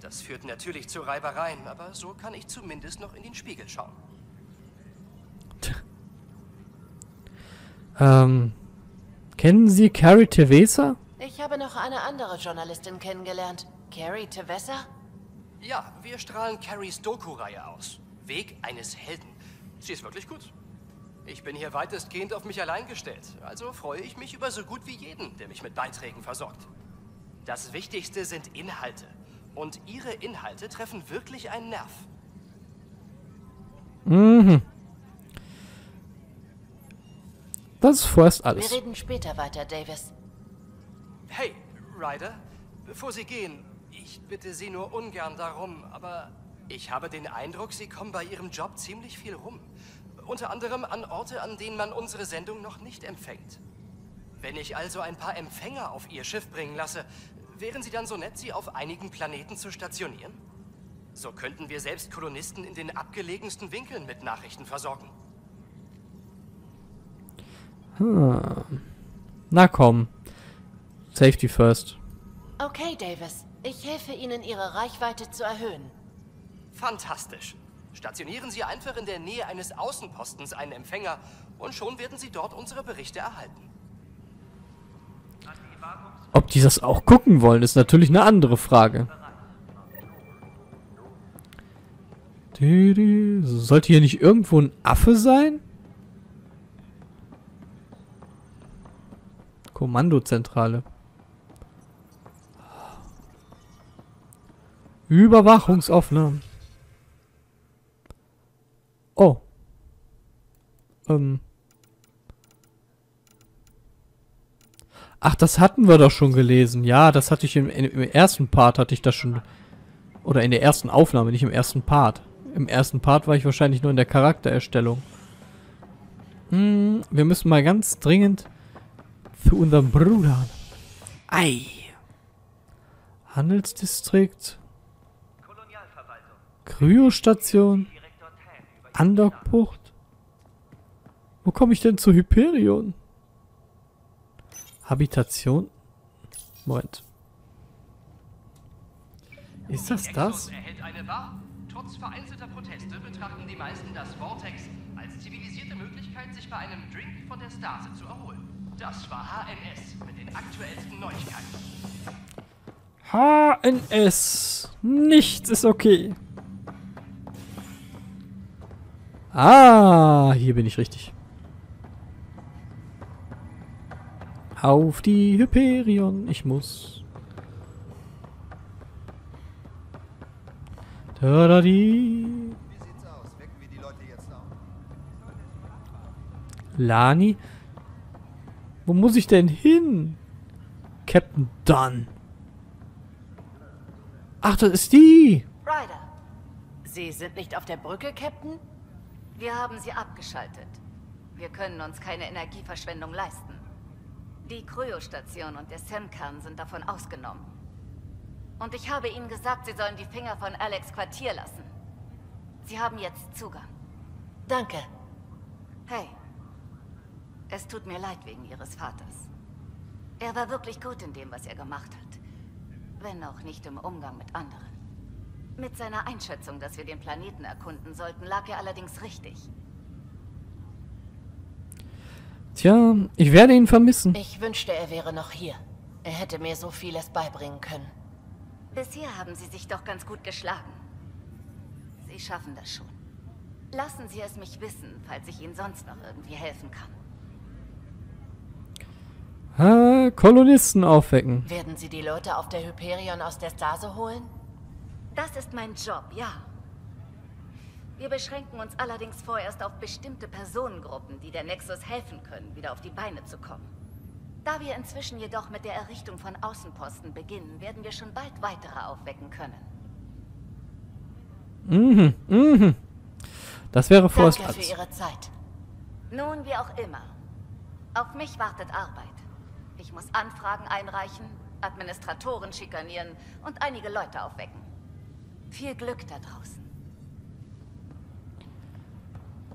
Das führt natürlich zu Reibereien, aber so kann ich zumindest noch in den Spiegel schauen. Ähm, kennen Sie Carrie Tevesa? Ich habe noch eine andere Journalistin kennengelernt. Carrie Tevessa? Ja, wir strahlen Carries Doku-Reihe aus. Weg eines Helden. Sie ist wirklich gut. Ich bin hier weitestgehend auf mich allein gestellt, also freue ich mich über so gut wie jeden, der mich mit Beiträgen versorgt. Das Wichtigste sind Inhalte. Und Ihre Inhalte treffen wirklich einen Nerv. Mhm. Das ist vorerst alles. Wir reden später weiter, Davis. Hey, Ryder, bevor Sie gehen, ich bitte Sie nur ungern darum, aber ich habe den Eindruck, Sie kommen bei Ihrem Job ziemlich viel rum. Unter anderem an Orte, an denen man unsere Sendung noch nicht empfängt. Wenn ich also ein paar Empfänger auf Ihr Schiff bringen lasse, wären Sie dann so nett, sie auf einigen Planeten zu stationieren? So könnten wir selbst Kolonisten in den abgelegensten Winkeln mit Nachrichten versorgen. Hm. Na komm. Safety first. Okay, Davis. Ich helfe Ihnen, Ihre Reichweite zu erhöhen. Fantastisch. Stationieren Sie einfach in der Nähe eines Außenpostens einen Empfänger und schon werden Sie dort unsere Berichte erhalten. Ob die das auch gucken wollen, ist natürlich eine andere Frage. Sollte hier nicht irgendwo ein Affe sein? Kommandozentrale. Überwachungsaufnahmen. Oh. Ähm. Ach, das hatten wir doch schon gelesen. Ja, das hatte ich im, im ersten Part, hatte ich das schon... Oder in der ersten Aufnahme, nicht im ersten Part. Im ersten Part war ich wahrscheinlich nur in der Charaktererstellung. Hm, wir müssen mal ganz dringend zu unserem Bruder. Ei. Handelsdistrikt. Kryostation. Andockbucht. Wo komme ich denn zu Hyperion? Habitation. Moment. Ist das das? Trotz vereinzelter Proteste betrachten die meisten das Vortex als zivilisierte Möglichkeit, sich bei einem Drink von der Stase zu erholen. Das war HNS mit den aktuellsten Neuigkeiten. HNS. Nichts ist okay. Ah, hier bin ich richtig. Auf die Hyperion, ich muss. Da da die. Lani? Wo muss ich denn hin? Captain Dunn. Ach, das ist die. Ryder. Sie sind nicht auf der Brücke, Captain? Wir haben sie abgeschaltet. Wir können uns keine Energieverschwendung leisten. Die Kryostation und der Semkern sind davon ausgenommen. Und ich habe ihnen gesagt, sie sollen die Finger von Alex Quartier lassen. Sie haben jetzt Zugang. Danke. Hey. Es tut mir leid wegen Ihres Vaters. Er war wirklich gut in dem, was er gemacht hat. Wenn auch nicht im Umgang mit anderen. Mit seiner Einschätzung, dass wir den Planeten erkunden sollten, lag er allerdings richtig. Tja, ich werde ihn vermissen. Ich wünschte, er wäre noch hier. Er hätte mir so vieles beibringen können. Bisher haben Sie sich doch ganz gut geschlagen. Sie schaffen das schon. Lassen Sie es mich wissen, falls ich Ihnen sonst noch irgendwie helfen kann. Ha, Kolonisten aufwecken. Werden Sie die Leute auf der Hyperion aus der Stase holen? Das ist mein Job, ja. Wir beschränken uns allerdings vorerst auf bestimmte Personengruppen, die der Nexus helfen können, wieder auf die Beine zu kommen. Da wir inzwischen jedoch mit der Errichtung von Außenposten beginnen, werden wir schon bald weitere aufwecken können. Mhm, mhm. Das wäre vorerst Danke für Ihre Zeit. Nun, wie auch immer. Auf mich wartet Arbeit. Ich muss Anfragen einreichen, Administratoren schikanieren und einige Leute aufwecken. Viel Glück da draußen.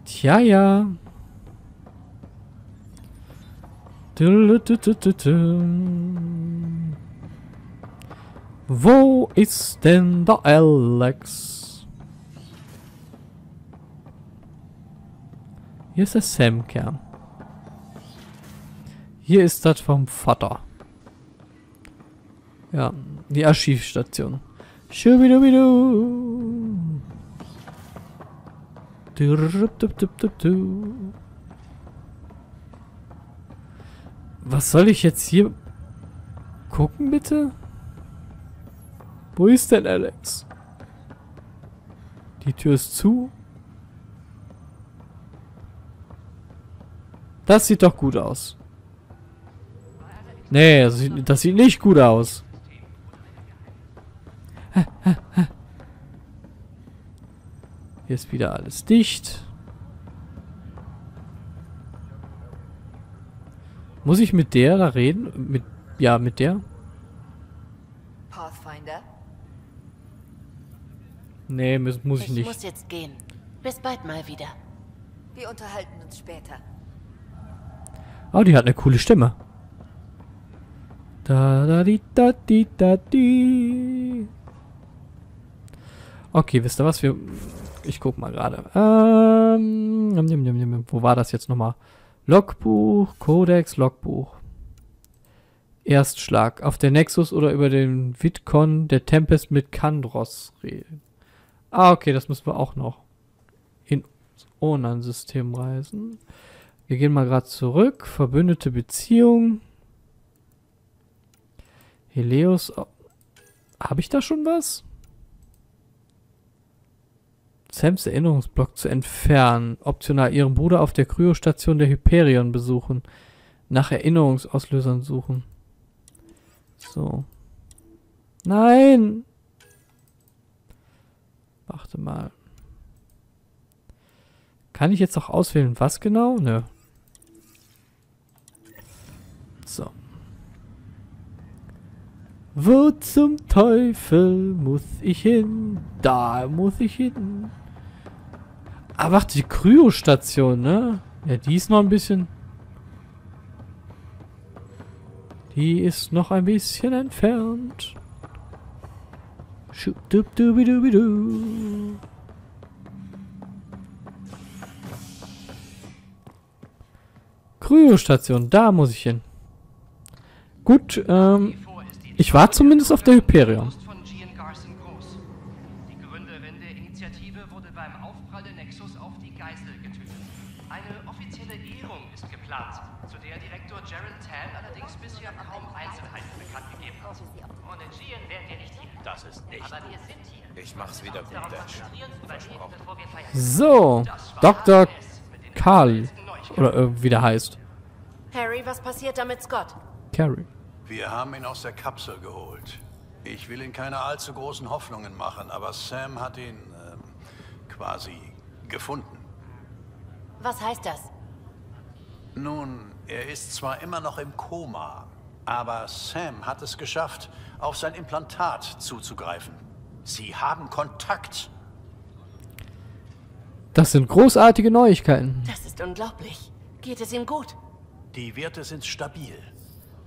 Tja, ja. Wo ist denn der Alex? Hier ist der Sam-Kern. Hier ist das vom Vater. Ja, die Archivstation. Schubidubidu. Was soll ich jetzt hier gucken, bitte? Wo ist denn Alex? Die Tür ist zu. Das sieht doch gut aus. Nee, das sieht, das sieht nicht gut aus. Hier ist wieder alles dicht. Muss ich mit der da reden? Mit, ja, mit der? Pathfinder? Nee, muss, muss ich Ich nicht. muss jetzt gehen. Bis bald mal wieder. Wir unterhalten uns später. Oh, die hat eine coole Stimme. Da da di da di da di. Okay, wisst ihr was? Wir. Ich guck mal gerade. Ähm, wo war das jetzt nochmal? Logbuch, Codex, Logbuch. Erstschlag. Auf der Nexus oder über den Vidcon der Tempest mit Kandros reden. Ah, okay, das müssen wir auch noch. In Onan-System reisen. Wir gehen mal gerade zurück. Verbündete Beziehung. Helios. Habe ich da schon was? Sams Erinnerungsblock zu entfernen. Optional ihren Bruder auf der Kryostation der Hyperion besuchen. Nach Erinnerungsauslösern suchen. So. Nein! Warte mal. Kann ich jetzt auch auswählen, was genau? Nö. So. Wo zum Teufel muss ich hin? Da muss ich hin. Ah, warte, die Kryostation, ne? Ja, die ist noch ein bisschen... Die ist noch ein bisschen entfernt. Schubdubdubidubidu. Kryostation, da muss ich hin. Gut, ähm, ich war zumindest auf der Hyperion. Bisher kaum Einzelheiten bekannt gegeben hat. Ohne Gian wären wir nicht hier. Das ist nicht. Aber wir sind hier. Ich mach's wieder gut, Dash. So, Dr. Karl. Oder äh, wie der heißt. Harry, was passiert da mit Scott? Carrie. Wir haben ihn aus der Kapsel geholt. Ich will ihn keine allzu großen Hoffnungen machen, aber Sam hat ihn ähm, quasi gefunden. Was heißt das? Nun, er ist zwar immer noch im Koma, aber Sam hat es geschafft, auf sein Implantat zuzugreifen. Sie haben Kontakt. Das sind großartige Neuigkeiten. Das ist unglaublich. Geht es ihm gut? Die Werte sind stabil.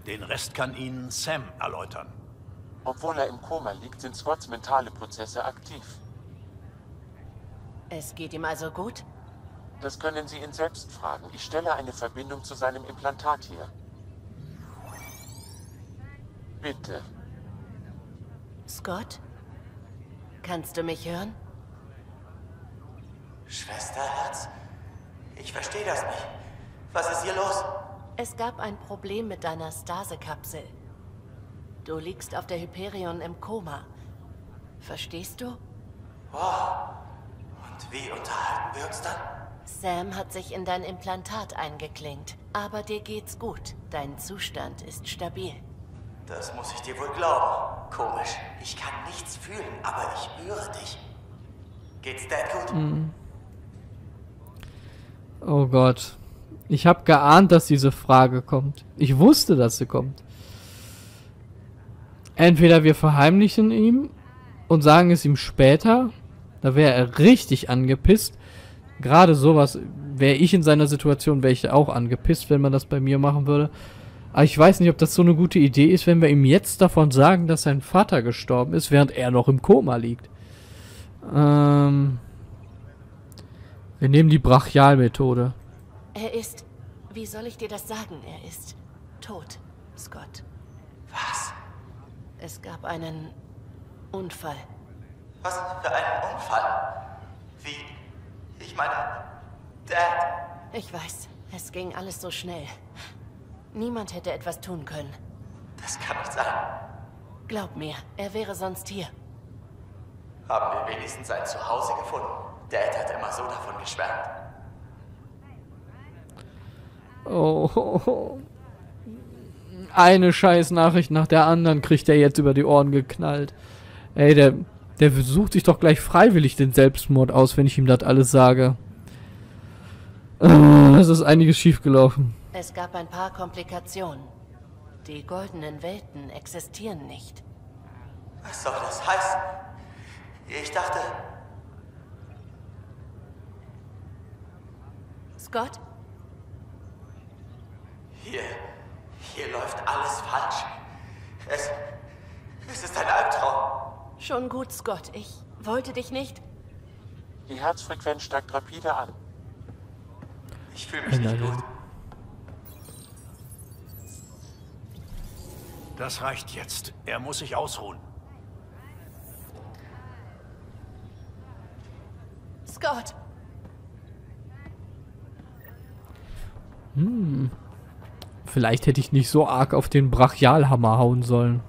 Den Rest kann Ihnen Sam erläutern. Obwohl er im Koma liegt, sind Scotts mentale Prozesse aktiv. Es geht ihm also gut? Das können Sie ihn selbst fragen. Ich stelle eine Verbindung zu seinem Implantat her. Bitte. Scott? Kannst du mich hören? Schwesterherz? Ich verstehe das nicht. Was ist hier los? Es gab ein Problem mit deiner Stase-Kapsel. Du liegst auf der Hyperion im Koma. Verstehst du? Und wie unterhalten wir uns dann? Sam hat sich in dein Implantat eingeklinkt. Aber dir geht's gut. Dein Zustand ist stabil. Das muss ich dir wohl glauben. Komisch. Ich kann nichts fühlen, aber ich höre dich. Geht's Dad gut? Oh Gott. Ich habe geahnt, dass diese Frage kommt. Ich wusste, dass sie kommt. Entweder wir verheimlichen ihm und sagen es ihm später. Da wäre er richtig angepisst. Gerade sowas, wäre ich in seiner Situation, wäre ich auch angepisst, wenn man das bei mir machen würde. Aber ich weiß nicht, ob das so eine gute Idee ist, wenn wir ihm jetzt davon sagen, dass sein Vater gestorben ist, während er noch im Koma liegt. Ähm. Wir nehmen die Brachialmethode. Er ist. Wie soll ich dir das sagen? Er ist tot, Scott. Was? Es gab einen Unfall. Was für ein Unfall? Wie? Ich meine, Dad. Ich weiß, es ging alles so schnell. Niemand hätte etwas tun können. Das kann nicht sein. Glaub mir, er wäre sonst hier. Haben wir wenigstens ein Zuhause gefunden. Dad hat immer so davon geschwärmt. Oh. Eine scheiß Nachricht nach der anderen kriegt er jetzt über die Ohren geknallt. Ey, der, der sucht sich doch gleich freiwillig den Selbstmord aus, wenn ich ihm das alles sage. Äh, Es ist einiges schiefgelaufen. Es gab ein paar Komplikationen. Die goldenen Welten existieren nicht. Was soll das heißen? Ich dachte, Scott? hier, hier läuft alles falsch. Es, es ist ein Albtraum. Schon gut, Scott. Ich wollte dich nicht. Die Herzfrequenz steigt rapide an. Ich fühle mich nicht gut. Das reicht jetzt. Er muss sich ausruhen. Scott! Vielleicht hätte ich nicht so arg auf den Brachialhammer hauen sollen.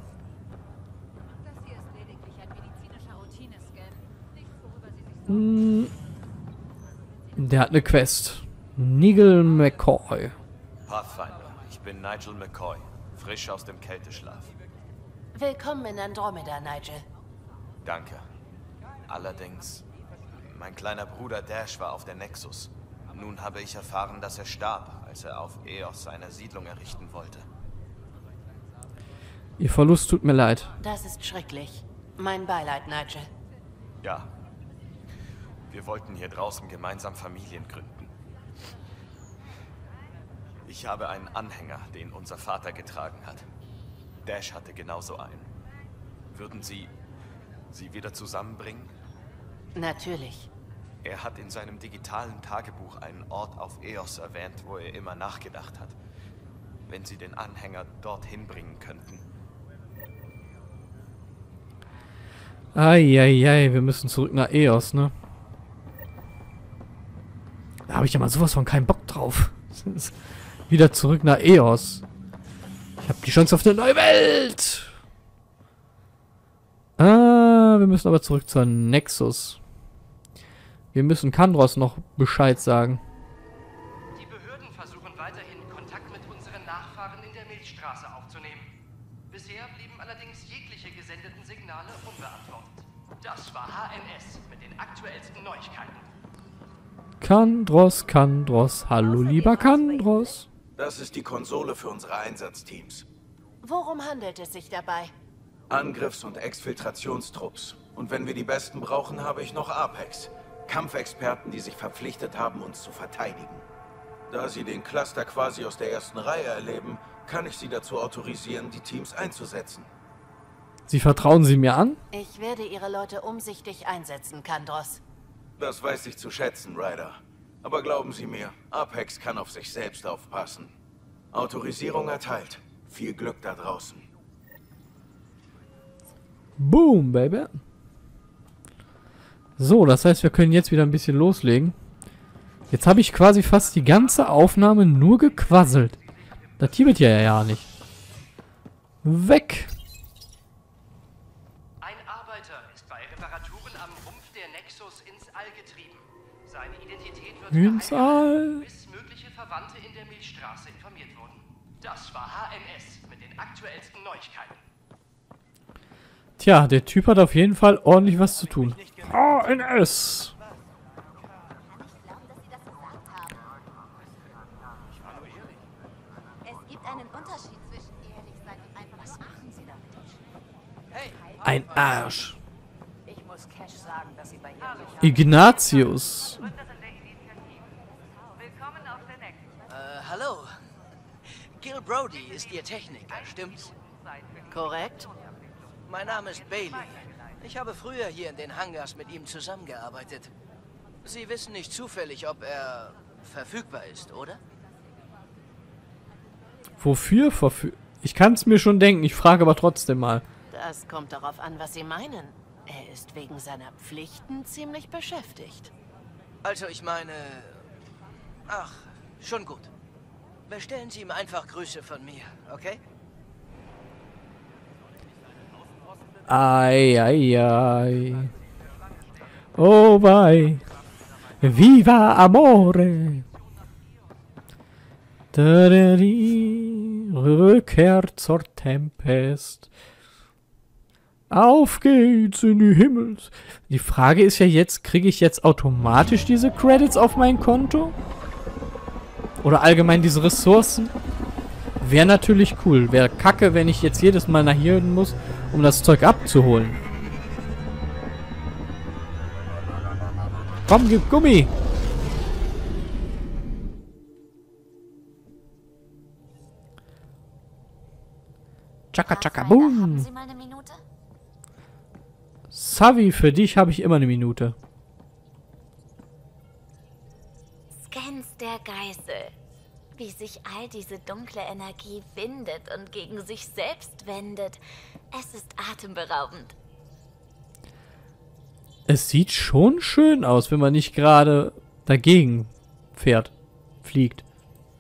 Das hier ist lediglich ein medizinischer Routinescan. Nichts, worüber Sie sich Der hat eine Quest. Nigel McCoy. Pathfinder, ich bin Nigel McCoy, frisch aus dem Kälteschlaf. Willkommen in Andromeda, Nigel. Danke. Allerdings, mein kleiner Bruder Dash war auf der Nexus. Nun habe ich erfahren, dass er starb, als er auf Eos seine Siedlung errichten wollte. Ihr Verlust tut mir leid. Das ist schrecklich. Mein Beileid, Nigel. Ja. Wir wollten hier draußen gemeinsam Familien gründen. Ich habe einen Anhänger, den unser Vater getragen hat. Dash hatte genauso einen. Würden Sie sie wieder zusammenbringen? Natürlich. Er hat in seinem digitalen Tagebuch einen Ort auf Eos erwähnt, wo er immer nachgedacht hat. Wenn Sie den Anhänger dorthin bringen könnten. Eieiei, wir müssen zurück nach Eos, ne? Habe ich ja mal sowas von keinen Bock drauf. Wieder zurück nach Eos. Ich habe die Chance auf eine neue Welt. Ah, wir müssen aber zurück zur Nexus. Wir müssen Kandros noch Bescheid sagen. Kandros, Kandros, hallo lieber Kandros. Das ist die Konsole für unsere Einsatzteams. Worum handelt es sich dabei? Angriffs- und Exfiltrationstrupps. Und wenn wir die Besten brauchen, habe ich noch Apex. Kampfexperten, die sich verpflichtet haben, uns zu verteidigen. Da sie den Cluster quasi aus der ersten Reihe erleben, kann ich sie dazu autorisieren, die Teams einzusetzen. Sie vertrauen Sie mir an? Ich werde Ihre Leute umsichtig einsetzen, Kandros. Das weiß ich zu schätzen, Ryder. Aber glauben Sie mir, Apex kann auf sich selbst aufpassen. Autorisierung erteilt. Viel Glück da draußen. Boom, Baby. So, das heißt, wir können jetzt wieder ein bisschen loslegen. Jetzt habe ich quasi fast die ganze Aufnahme nur gequasselt. Das hier wird ja ja nicht. Weg. Ein Arbeiter ist bei Reparaturen am Rumpf ins All getrieben. Seine Identität wird Ins All. bis mögliche Verwandte in der Milchstraße informiert wurden. Das war HNS mit den aktuellsten Neuigkeiten. Tja, der Typ hat auf jeden Fall ordentlich was zu tun. HNS. Es gibt Nexus. Äh, hallo. Gil Brody ist Ihr Techniker, stimmt's? Korrekt? Mein Name ist Bailey. Ich habe früher hier in den Hangars mit ihm zusammengearbeitet. Sie wissen nicht zufällig, ob er verfügbar ist, oder? Wofür verfü... Ich kann es mir schon denken, ich frage aber trotzdem mal. Das kommt darauf an, was Sie meinen. Er ist wegen seiner Pflichten ziemlich beschäftigt. Also ich meine... Ach, schon gut. Bestellen Sie ihm einfach Grüße von mir, okay? Ei, ei, ei. Oh, bye. Viva Amore. Rückkehr zur Tempest. Auf geht's in die Himmels. Die Frage ist ja jetzt, kriege ich jetzt automatisch diese Credits auf mein Konto? Oder allgemein diese Ressourcen? Wäre natürlich cool. Wäre kacke, wenn ich jetzt jedes Mal nach hier muss, um das Zeug abzuholen. Komm, gib Gummi! Chaka chaka boom! Sie mal eine Minute? Savi, für dich habe ich immer eine Minute. Scans der Geißel. Wie sich all diese dunkle Energie windet und gegen sich selbst wendet. Es ist atemberaubend. Es sieht schon schön aus, wenn man nicht gerade dagegen fährt, fliegt.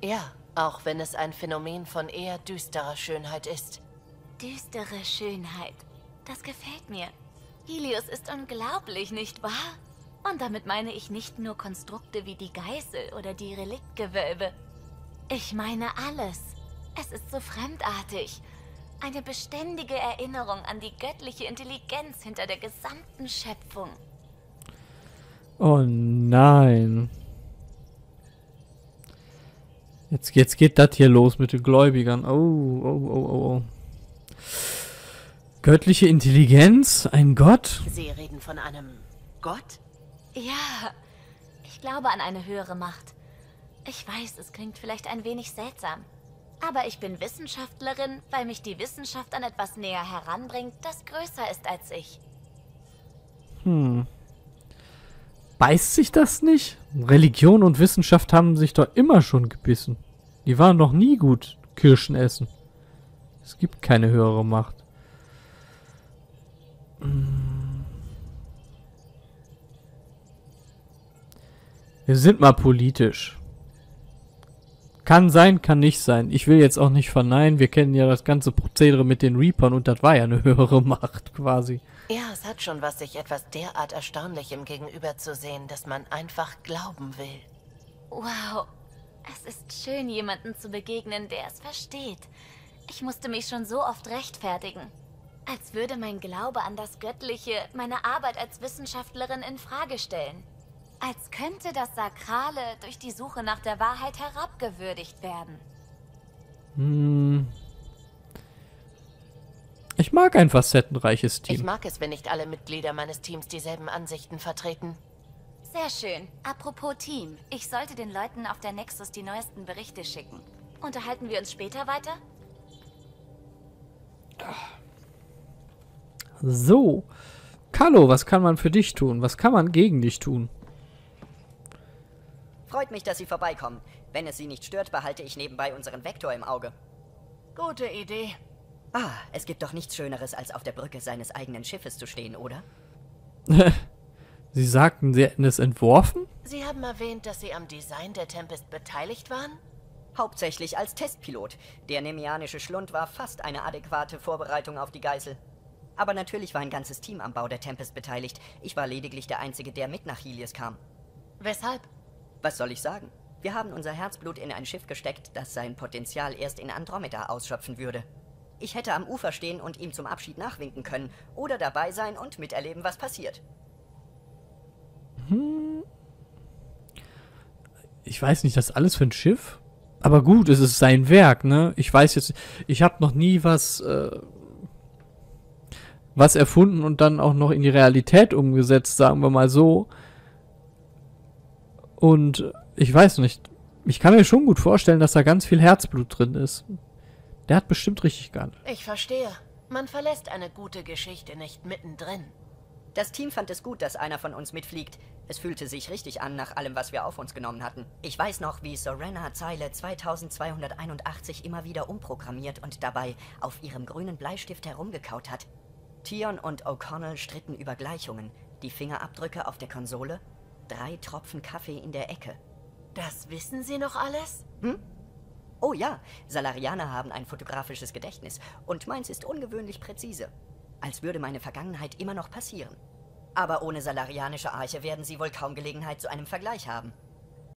Ja, auch wenn es ein Phänomen von eher düsterer Schönheit ist. Düstere Schönheit. Das gefällt mir. Helios ist unglaublich, nicht wahr? Und damit meine ich nicht nur Konstrukte wie die Geißel oder die Reliktgewölbe. Ich meine alles. Es ist so fremdartig. Eine beständige Erinnerung an die göttliche Intelligenz hinter der gesamten Schöpfung. Oh nein. Jetzt, jetzt geht das hier los mit den Gläubigern. Oh, oh, oh, oh, oh. Göttliche Intelligenz? Ein Gott? Sie reden von einem Gott? Ja, ich glaube an eine höhere Macht. Ich weiß, es klingt vielleicht ein wenig seltsam. Aber ich bin Wissenschaftlerin, weil mich die Wissenschaft an etwas näher heranbringt, das größer ist als ich. Hm. Beißt sich das nicht? Religion und Wissenschaft haben sich doch immer schon gebissen. Die waren noch nie gut, Kirschen essen. Es gibt keine höhere Macht. Wir sind mal politisch. Kann sein, kann nicht sein. Ich will jetzt auch nicht verneinen. Wir kennen ja das ganze Prozedere mit den Reapern und das war ja eine höhere Macht quasi. Ja, es hat schon was, sich etwas derart Erstaunlichem gegenüberzusehen, dass man einfach glauben will. Wow, es ist schön, jemandem zu begegnen, der es versteht. Ich musste mich schon so oft rechtfertigen. Als würde mein Glaube an das Göttliche meine Arbeit als Wissenschaftlerin in Frage stellen. Als könnte das Sakrale durch die Suche nach der Wahrheit herabgewürdigt werden. Hm. Ich mag ein facettenreiches Team. Ich mag es, wenn nicht alle Mitglieder meines Teams dieselben Ansichten vertreten. Sehr schön. Apropos Team. Ich sollte den Leuten auf der Nexus die neuesten Berichte schicken. Unterhalten wir uns später weiter? So. Carlo, was kann man für dich tun? Was kann man gegen dich tun? Freut mich, dass Sie vorbeikommen. Wenn es Sie nicht stört, behalte ich nebenbei unseren Vektor im Auge. Gute Idee. Ah, es gibt doch nichts Schöneres, als auf der Brücke seines eigenen Schiffes zu stehen, oder? Sie sagten, Sie hätten es entworfen? Sie haben erwähnt, dass Sie am Design der Tempest beteiligt waren? Hauptsächlich als Testpilot. Der nemianische Schlund war fast eine adäquate Vorbereitung auf die Geißel. Aber natürlich war ein ganzes Team am Bau der Tempest beteiligt. Ich war lediglich der Einzige, der mit nach Helios kam. Weshalb? Was soll ich sagen? Wir haben unser Herzblut in ein Schiff gesteckt, das sein Potenzial erst in Andromeda ausschöpfen würde. Ich hätte am Ufer stehen und ihm zum Abschied nachwinken können oder dabei sein und miterleben, was passiert. Hm. Ich weiß nicht, das alles für ein Schiff? Aber gut, es ist sein Werk, ne? Ich weiß jetzt, ich habe noch nie was, äh, was erfunden und dann auch noch in die Realität umgesetzt, sagen wir mal so. Und ich weiß nicht, ich kann mir schon gut vorstellen, dass da ganz viel Herzblut drin ist. Der hat bestimmt richtig gehandelt. Ich verstehe. Man verlässt eine gute Geschichte nicht mittendrin. Das Team fand es gut, dass einer von uns mitfliegt. Es fühlte sich richtig an nach allem, was wir auf uns genommen hatten. Ich weiß noch, wie Sorena Zeile 2281 immer wieder umprogrammiert und dabei auf ihrem grünen Bleistift herumgekaut hat. Tion und O'Connell stritten über Gleichungen, die Fingerabdrücke auf der Konsole, drei Tropfen Kaffee in der Ecke. Das wissen Sie noch alles? Hm? Oh ja, Salarianer haben ein fotografisches Gedächtnis und meins ist ungewöhnlich präzise. Als würde meine Vergangenheit immer noch passieren. Aber ohne salarianische Arche werden sie wohl kaum Gelegenheit zu einem Vergleich haben.